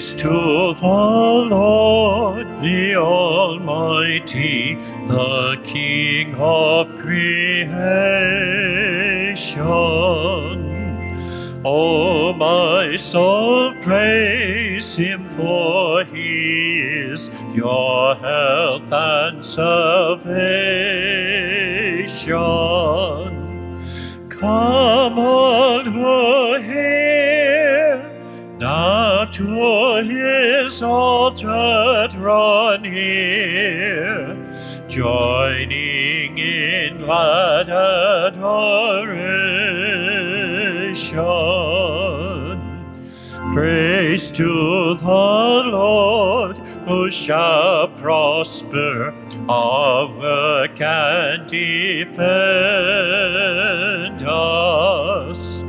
Praise to the Lord, the Almighty, the King of creation. O my soul, praise him, for he is your health and salvation. Come all who to his altar draw joining in glad adoration. Praise to the Lord, who shall prosper our work and defend us.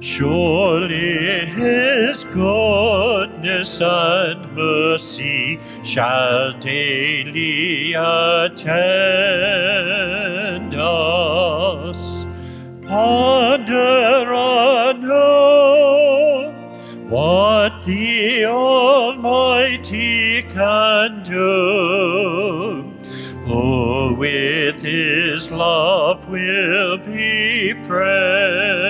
Surely his goodness and mercy shall daily attend us. Ponder on what the Almighty can do. Who with his love we'll befriend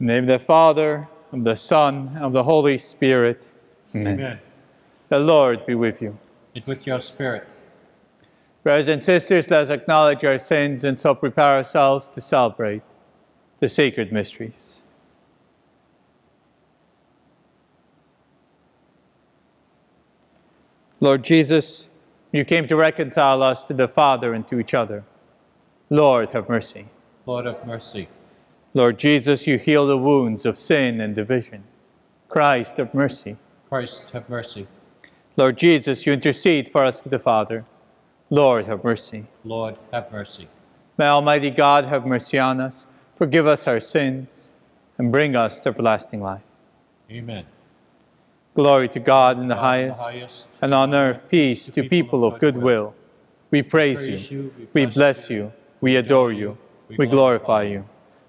In the name of the Father, of the Son, and of the Holy Spirit. Amen. Amen. The Lord be with you. And with your spirit. Brothers and sisters, let us acknowledge our sins and so prepare ourselves to celebrate the sacred mysteries. Lord Jesus, you came to reconcile us to the Father and to each other. Lord, have mercy. Lord have mercy. Lord Jesus, you heal the wounds of sin and division. Christ, have mercy. Christ, have mercy. Lord Jesus, you intercede for us with the Father. Lord, have mercy. Lord, have mercy. May Almighty God have mercy on us, forgive us our sins, and bring us to everlasting life. Amen. Glory to God in the God in the highest, highest, and on earth peace to people of good will. We praise you, we bless you, we adore you, we glorify you.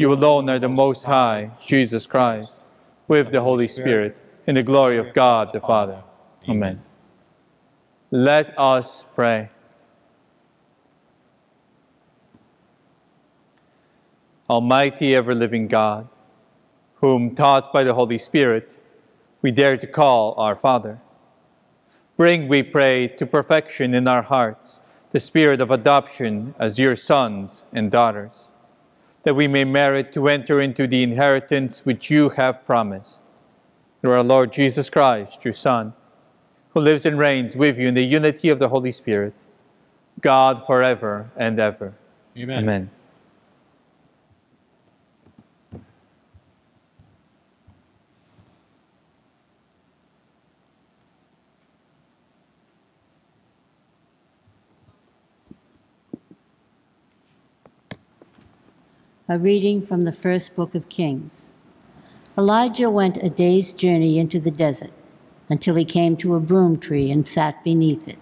you alone are the Most High, Jesus Christ, with the Holy Spirit, in the glory of God the Father. Amen. Let us pray. Almighty ever living God, whom taught by the Holy Spirit, we dare to call our Father. Bring, we pray, to perfection in our hearts the spirit of adoption as your sons and daughters, that we may merit to enter into the inheritance which you have promised. Through our Lord Jesus Christ, your Son, who lives and reigns with you in the unity of the Holy Spirit, God forever and ever. Amen. Amen. A reading from the first book of Kings. Elijah went a day's journey into the desert until he came to a broom tree and sat beneath it.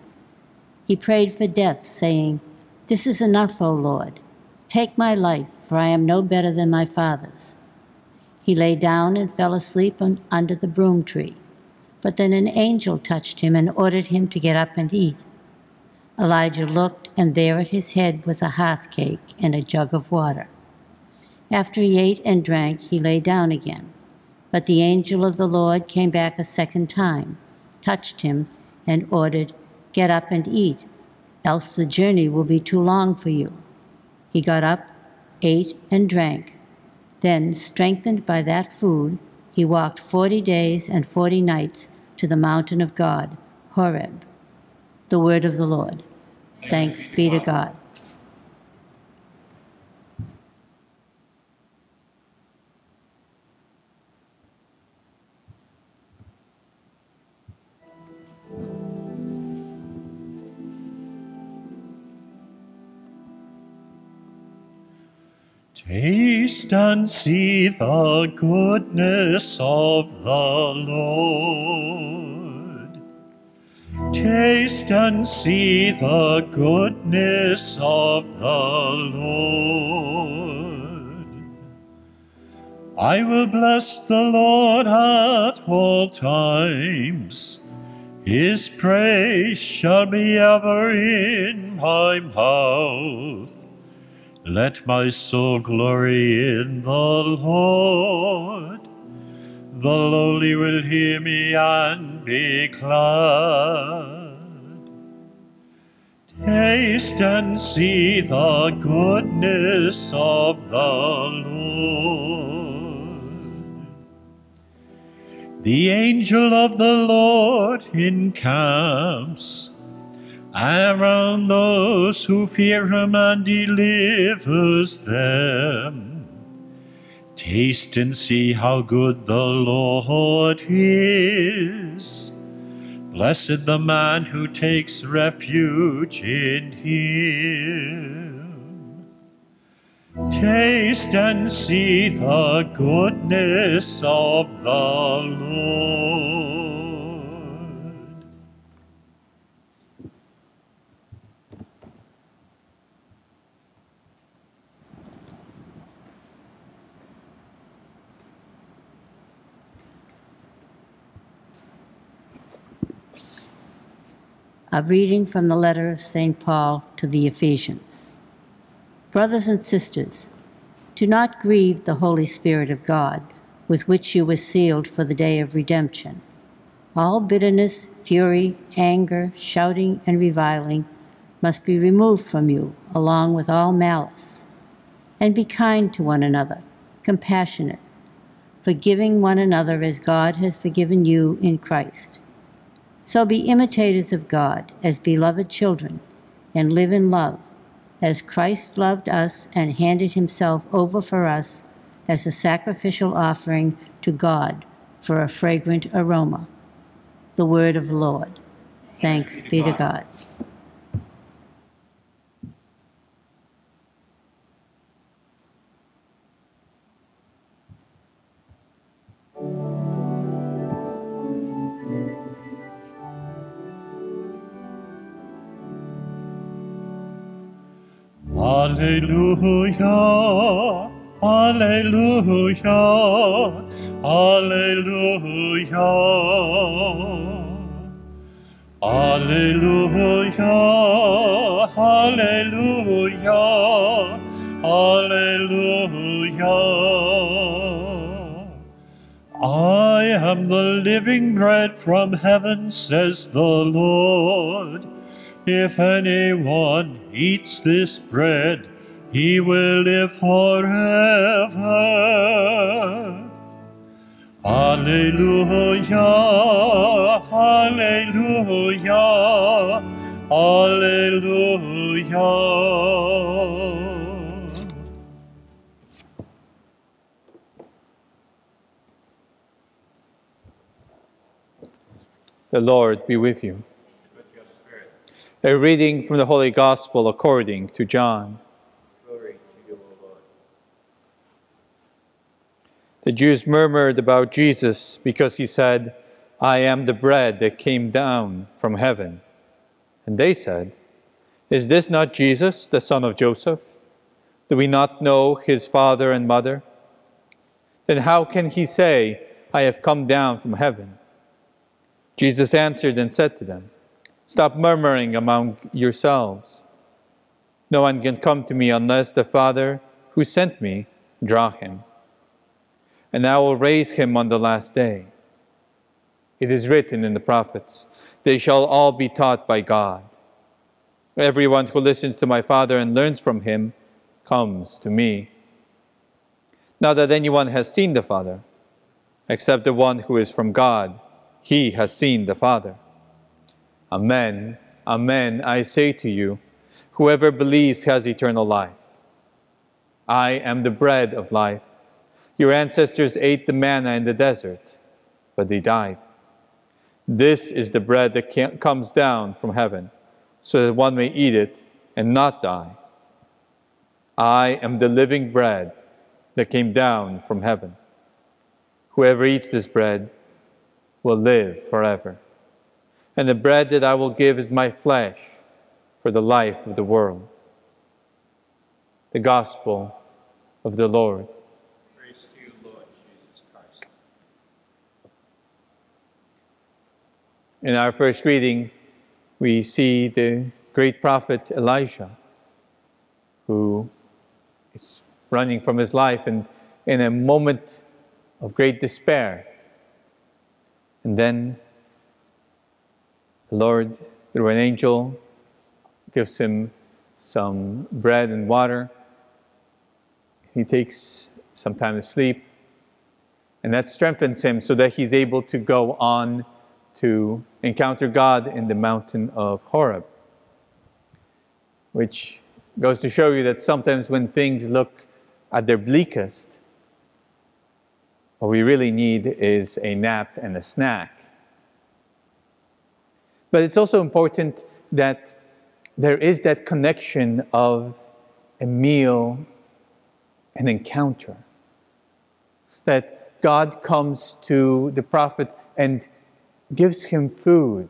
He prayed for death, saying, This is enough, O Lord. Take my life, for I am no better than my father's. He lay down and fell asleep un- under the broom tree. But then an angel touched him and ordered him to get up and eat. Elijah looked, and there at his head was a hearth cake and a jug of water. After he ate and drank, he lay down again. But the angel of the Lord came back a second time, touched him, and ordered, Get up and eat, else the journey will be too long for you. He got up, ate, and drank. Then, strengthened by that food, he walked forty days and forty nights to the mountain of God, Horeb. The word of the Lord. Thanks be to God. Taste and see the goodness of the Lord. Taste and see the goodness of the Lord. I will bless the Lord at all times. His praise shall be ever in my mouth. Let my soul glory in the Lord. The lowly will hear me and be glad. Taste and see the goodness of the Lord. The angel of the Lord encamps around those who fear him and delivers them. Taste and see how good the Lord is. Blessed the man who takes refuge in him. Taste and see the goodness of the Lord. A reading from the letter of St. Paul to the Ephesians. Brothers and sisters, do not grieve the Holy Spirit of God, with which you were sealed for the day of redemption. All bitterness, fury, anger, shouting, and reviling must be removed from you, along with all malice. And be kind to one another, compassionate, forgiving one another as God has forgiven you in Christ. So be imitators of God as beloved children, and live in love, as Christ loved us and handed himself over for us as a sacrificial offering to God for a fragrant aroma. The word of the Lord. Thanks be to God. Alleluia, Alleluia, Alleluia. Alleluia, Alleluia, Alleluia. I am the living bread from heaven, says the Lord. If anyone eats this bread, he will live forever. Alleluia, Alleluia, Alleluia. The Lord be with you. A reading from the Holy Gospel according to John. The Jews murmured about Jesus because he said, I am the bread that came down from heaven. And they said, Is this not Jesus, the son of Joseph? Do we not know his father and mother? Then how can he say, I have come down from heaven? Jesus answered and said to them, Stop murmuring among yourselves. No one can come to me unless the Father who sent me draw him. And I will raise him on the last day. It is written in the prophets, They shall all be taught by God. Everyone who listens to my Father and learns from him comes to me. Not that anyone has seen the Father, except the one who is from God he has seen the Father. Amen, amen, I say to you, whoever believes has eternal life. I am the bread of life. Your ancestors ate the manna in the desert, but they died. This is the bread that comes down from heaven, so that one may eat it and not die. I am the living bread that came down from heaven. Whoever eats this bread will live forever. And the bread that I will give is my flesh for the life of the world. The Gospel of the Lord. You, Lord In our first reading, we see the great prophet Elijah, who is running from his life and in a moment of great despair. And then the Lord, through an angel, gives him some bread and water. He takes some time to sleep, and that strengthens him so that he's able to go on to encounter God in the mountain of Horeb. Which goes to show you that sometimes when things look at their bleakest, what we really need is a nap and a snack. But it's also important that there is that connection of a meal, an encounter. That God comes to the prophet and gives him food,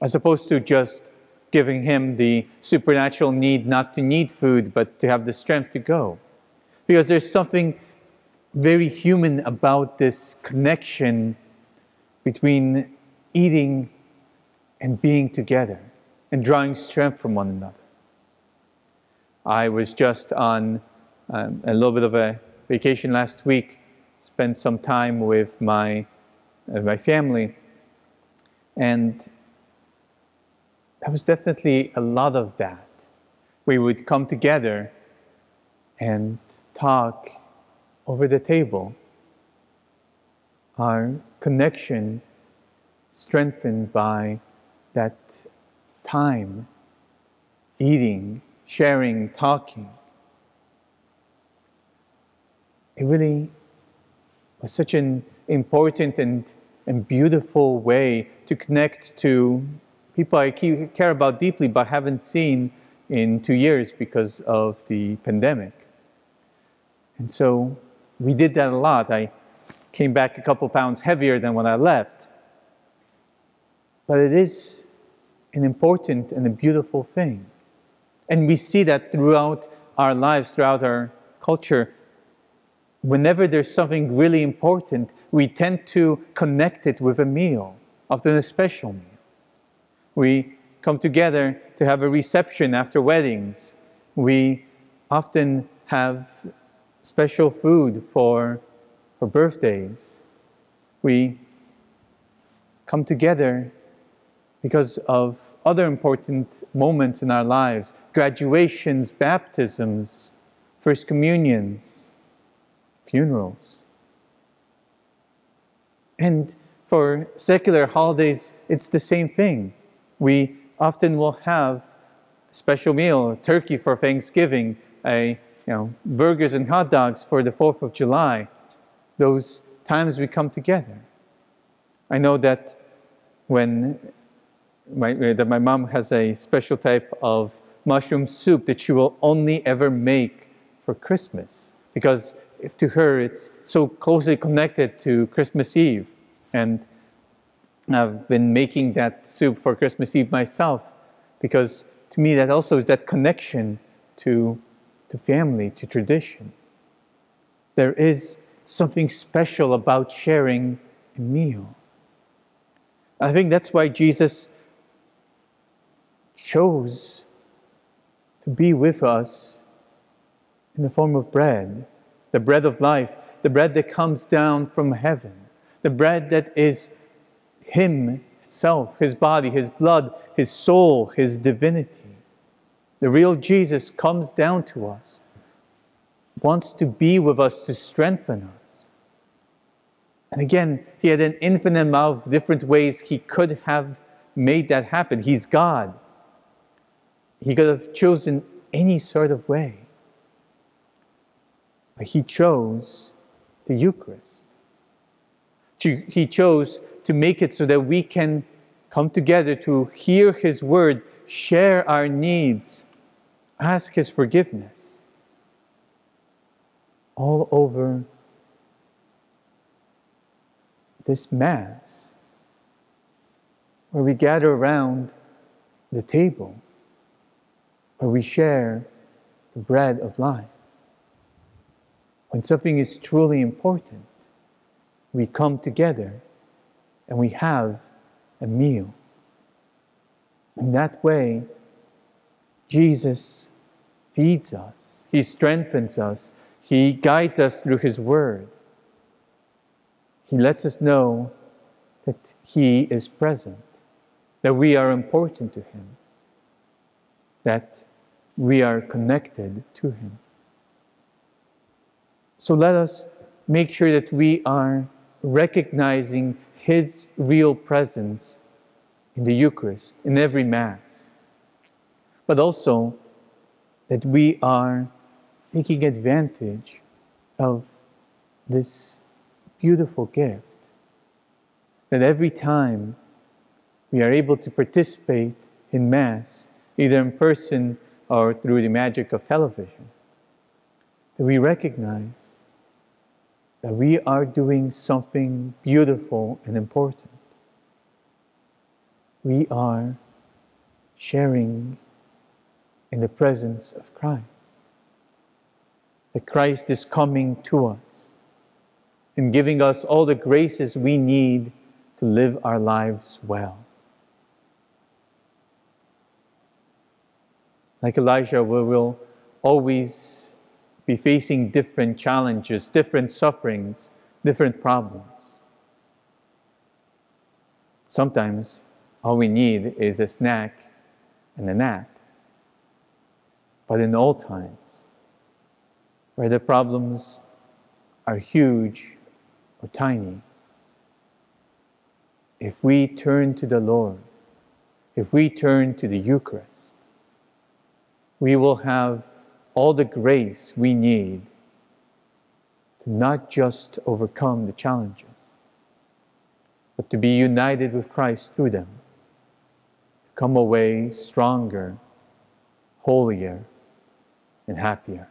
as opposed to just giving him the supernatural need not to need food, but to have the strength to go. Because there's something very human about this connection between eating and being together and drawing strength from one another. I was just on um, a little bit of a vacation last week, spent some time with my, uh, my family, and there was definitely a lot of that. We would come together and talk over the table. Our connection strengthened by that time, eating, sharing, talking. It really was such an important and, and beautiful way to connect to people I care about deeply but haven't seen in two years because of the pandemic. And so we did that a lot. I came back a couple pounds heavier than when I left. But it is an important and a beautiful thing. And we see that throughout our lives, throughout our culture. Whenever there's something really important, we tend to connect it with a meal, often a special meal. We come together to have a reception after weddings. We often have special food for, for birthdays. We come together because of other important moments in our lives graduations, baptisms, first communions, funerals. And for secular holidays, it's the same thing. We often will have a special meal, a turkey for Thanksgiving, a you know, burgers and hot dogs for the 4th of July, those times we come together. I know that when my, uh, that my mom has a special type of mushroom soup that she will only ever make for Christmas because to her it's so closely connected to Christmas Eve. And I've been making that soup for Christmas Eve myself because to me that also is that connection to to family, to tradition. There is something special about sharing a meal. I think that's why Jesus chose to be with us in the form of bread, the bread of life, the bread that comes down from heaven, the bread that is Himself, His body, His blood, His soul, His divinity. The real Jesus comes down to us, wants to be with us to strengthen us. And again, he had an infinite amount of different ways he could have made that happen. He's God. He could have chosen any sort of way. But he chose the Eucharist. He chose to make it so that we can come together to hear his word, share our needs, ask His forgiveness. all over this Mass, where we gather around the table, where we share the bread of life. When something is truly important, we come together and we have a meal. In that way, Jesus feeds us, He strengthens us, He guides us through His Word. He lets us know that He is present, that we are important to Him, that we are connected to Him. So let us make sure that we are recognizing His real presence in the Eucharist, in every Mass, but also that we are taking advantage of this beautiful gift. That every time we are able to participate in Mass, either in person or through the magic of television, that we recognize that we are doing something beautiful and important. We are sharing in the presence of Christ. That Christ is coming to us and giving us all the graces we need to live our lives well. Like Elijah, we will always be facing different challenges, different sufferings, different problems. Sometimes all we need is a snack and a nap. But in all times, where the problems are huge or tiny, if we turn to the Lord, if we turn to the Eucharist, we will have all the grace we need to not just overcome the challenges, but to be united with Christ through them, to come away stronger, holier, and happier.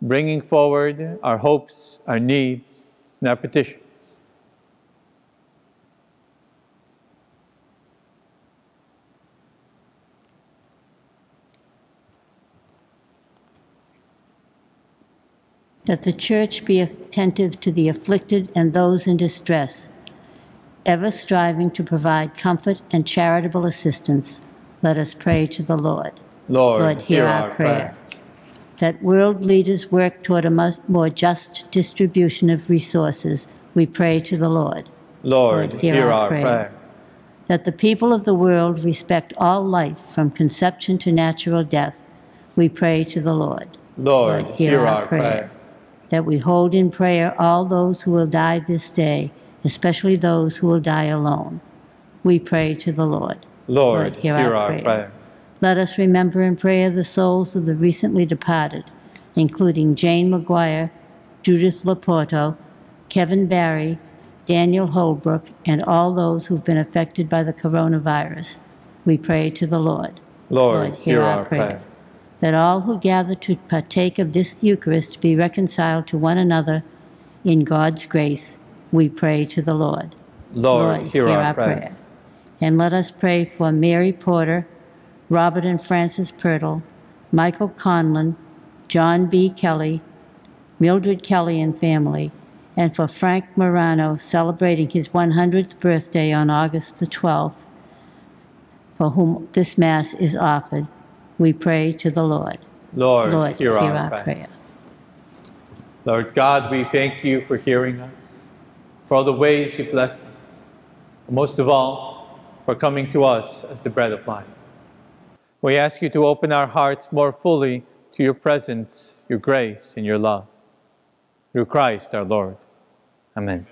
bringing forward our hopes, our needs, and our petitions. That the Church be attentive to the afflicted and those in distress, ever striving to provide comfort and charitable assistance, let us pray to the Lord. Lord, hear our prayer that world leaders work toward a more just distribution of resources, we pray to the Lord. Lord, hear, our prayer. that the people of the world respect all life from conception to natural death, we pray to the Lord. Lord, hear our prayer. That we hold in prayer all those who will die this day, especially those who will die alone. We pray to the Lord. Lord, hear our prayer. Let us remember in prayer the souls of the recently departed, including Jane McGuire, Judith Laporto, Kevin Barry, Daniel Holbrook, and all those who've been affected by the coronavirus. We pray to the Lord. Lord, hear our prayer. That all who gather to partake of this Eucharist be reconciled to one another in God's grace. We pray to the Lord. Lord, hear our prayer. And let us pray for Mary Porter, Robert and Frances Pirtle, Michael Conlon, John B. Kelly, Mildred Kelly and family, and for Frank Morano celebrating his 100th birthday on August the 12th, for whom this Mass is offered. We pray to the Lord. Lord, Lord, hear, hear our, prayer. prayer. Lord God, we thank you for hearing us, for all the ways you bless us, and most of all, for coming to us as the bread of life. We ask you to open our hearts more fully to your presence, your grace, and your love. Through Christ our Lord. Amen.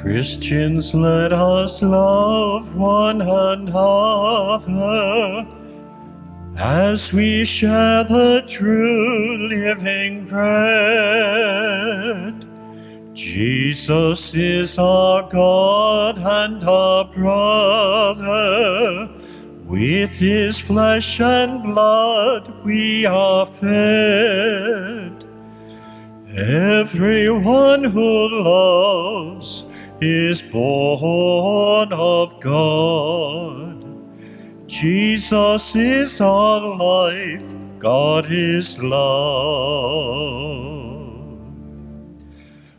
Christians, let us love one another as we share the true living bread. Jesus is our God and our brother. With his flesh and blood we are fed. Everyone who loves is born of God. Jesus is our life, God is love.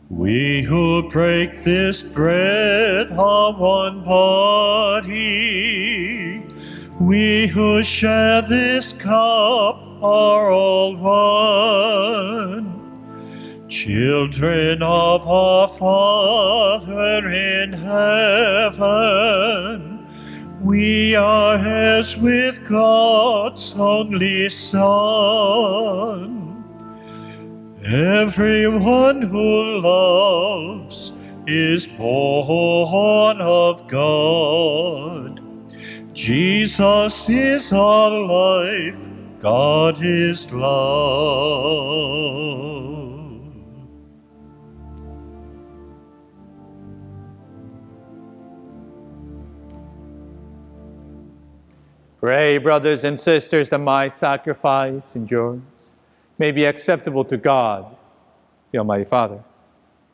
We who break this bread are one body. We who share this cup are all one. Children of our Father in heaven, we are heirs with God's only Son. Everyone who loves is born of God. Jesus is our life, God is love. Pray, brothers and sisters, that my sacrifice and yours may be acceptable to God, the Almighty Father.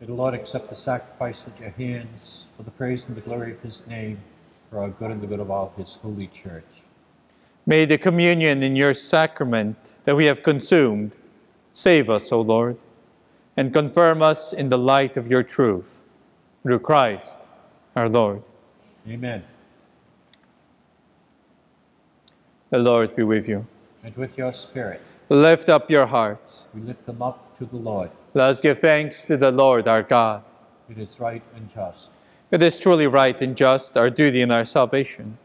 May the Lord accept the sacrifice at your hands for the praise and the glory of his name, for our good and the good of all his holy church. May the communion in your sacrament that we have consumed save us, O Lord, and confirm us in the light of your truth. Through Christ our Lord. Amen. The Lord be with you. And with your spirit, Lift up your hearts. we lift them up to the Lord. Let us give thanks to the Lord our God. It is right and just. It is truly right and just, our duty and our salvation,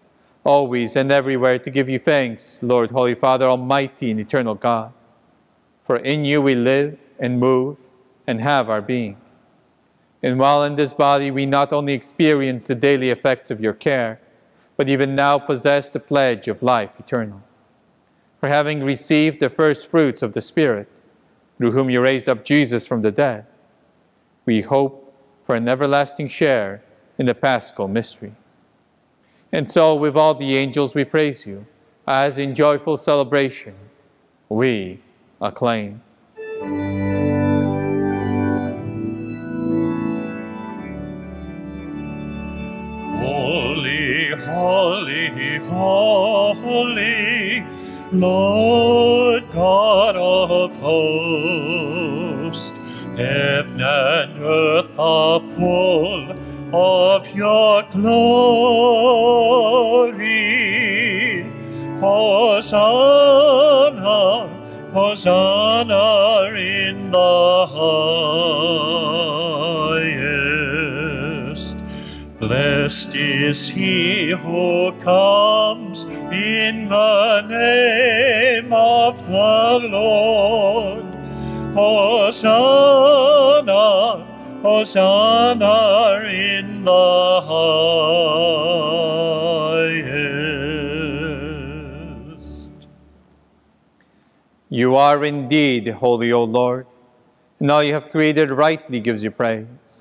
always and everywhere to give you thanks, Lord, Holy Father, Almighty and eternal God. For in you we live and move and have our being. And while in this body we not only experience the daily effects of your care, but even now possess the pledge of life eternal. For having received the first fruits of the Spirit, through whom you raised up Jesus from the dead, we hope for an everlasting share in the paschal mystery. And so, with all the angels, we praise you, as in joyful celebration we acclaim. Holy, Lord God of hosts, heaven and earth are full of your glory. Hosanna, Hosanna in the highest. Blessed is he who comes in the name of the Lord. Hosanna, Hosanna in the highest. You are indeed holy, O Lord, and all you have created rightly gives you praise.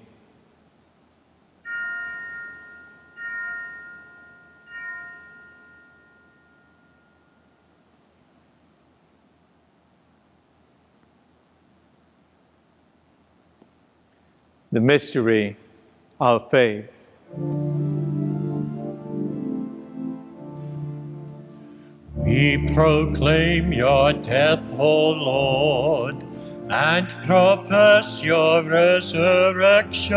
The mystery of faith. We proclaim your death, O Lord, and profess your resurrection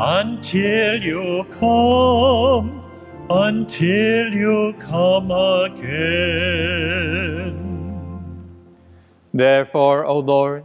until you come, until you come again. Therefore, O Lord,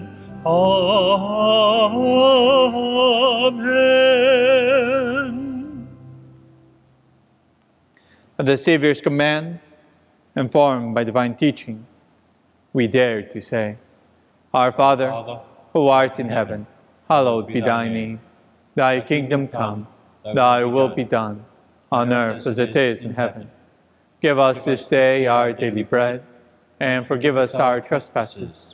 Amen. At the Savior's command, informed by divine teaching, we dare to say, Our Father, Father, who art in heaven, hallowed be thy name. Thy kingdom come, thy will be done, on earth as it is in heaven. Give us this day our daily bread, and forgive us our trespasses,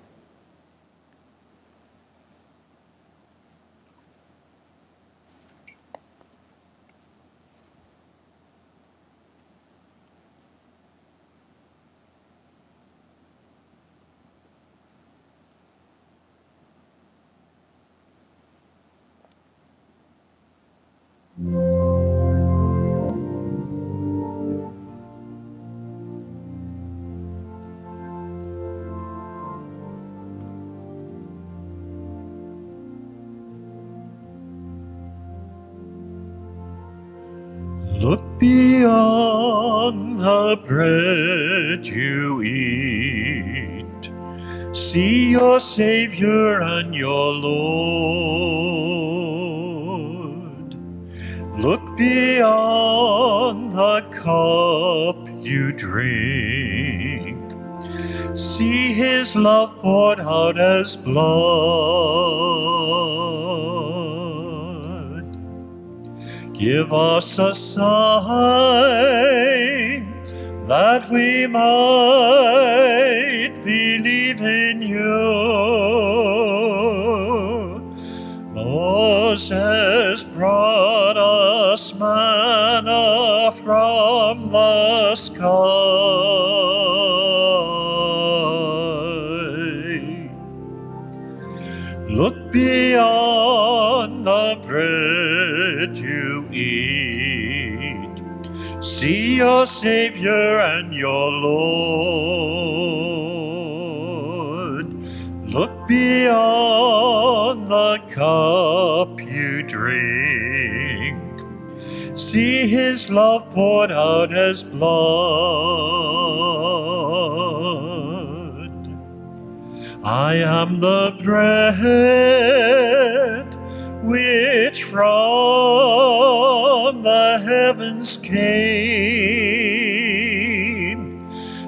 The bread you eat. See your Savior and your Lord. Look beyond the cup you drink. See his love poured out as blood. Give us a sign that we might believe in you. Moses brought us manna from the sky. Look beyond the bread you eat See your Savior and your Lord. Look beyond the cup you drink. See his love poured out as blood. I am the bread which from the heavens came.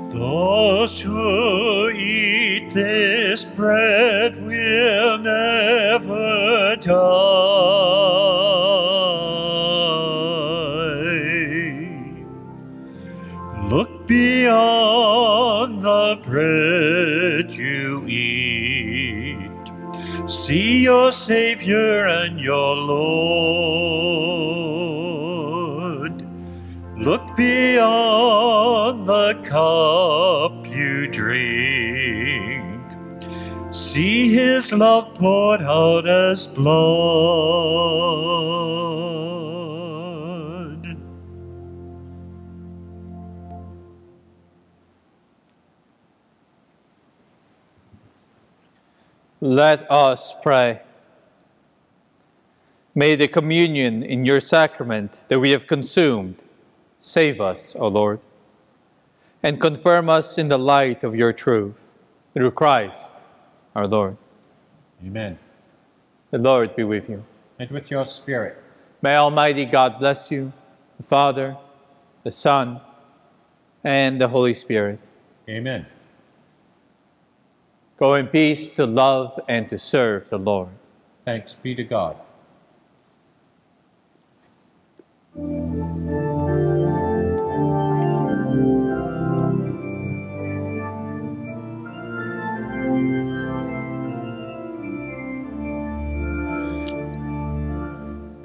Those who eat this bread will never die. Look beyond the bread you eat. See your Savior and your Lord. Beyond the cup you drink. See his love poured out as blood. Let us pray. May the communion in your sacrament that we have consumed save us, O Lord, and confirm us in the light of your truth, through Christ our Lord. Amen. The Lord be with you. And with your spirit. May Almighty God bless you, the Father, the Son, and the Holy Spirit. Amen. Go in peace to love and to serve the Lord. Thanks be to God.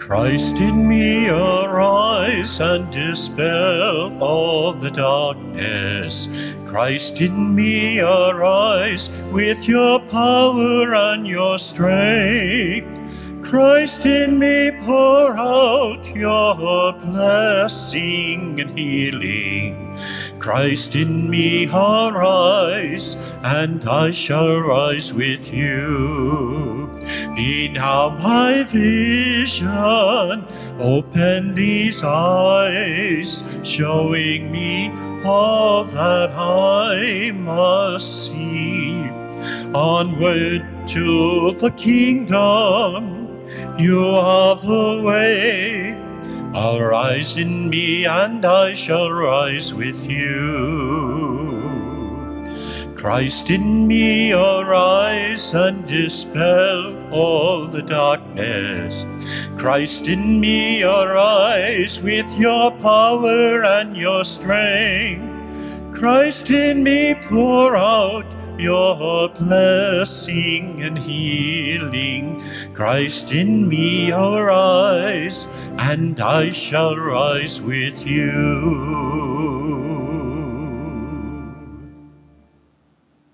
Christ in me arise and dispel all the darkness. Christ in me arise with your power and your strength. Christ in me pour out your blessing and healing. Christ in me arise, and I shall rise with you. Be now my vision, open these eyes, showing me all that I must see. Onward to the kingdom, you are the way. Arise in me, and I shall rise with you. Christ in me, arise and dispel all the darkness. Christ in me, arise with your power and your strength. Christ in me, pour out your blessing and healing. Christ in me, arise, and I shall rise with you.